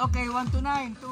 Okay, 1 to 9. 2.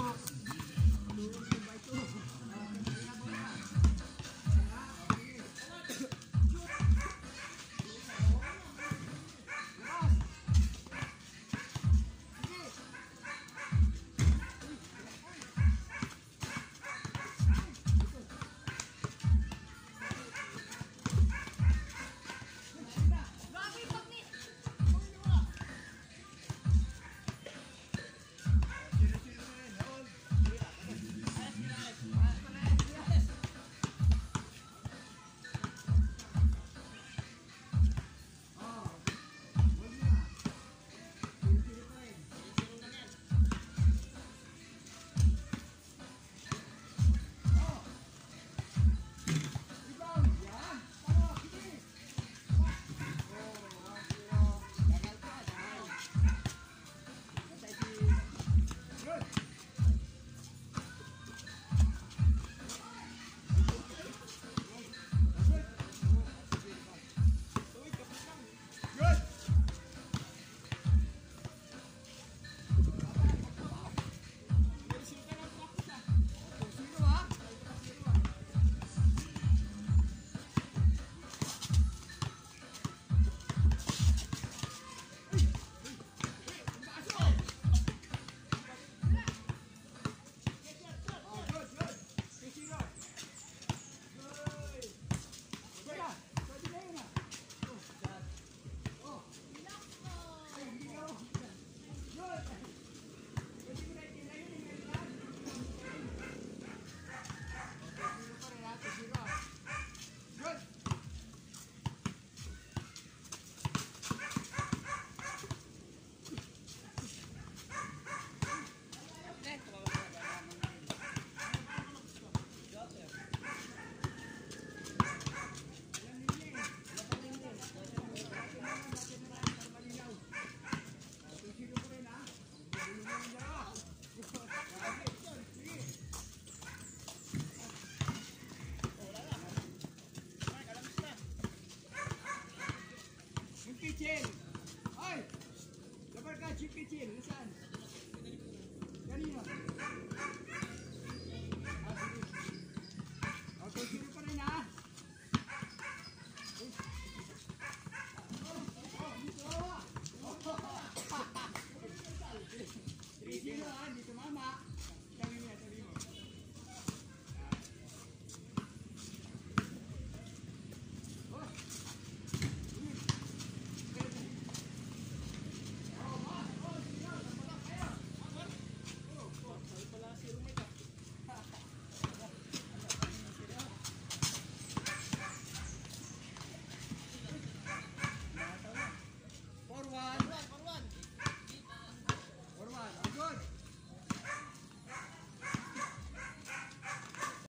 快去给接龙山。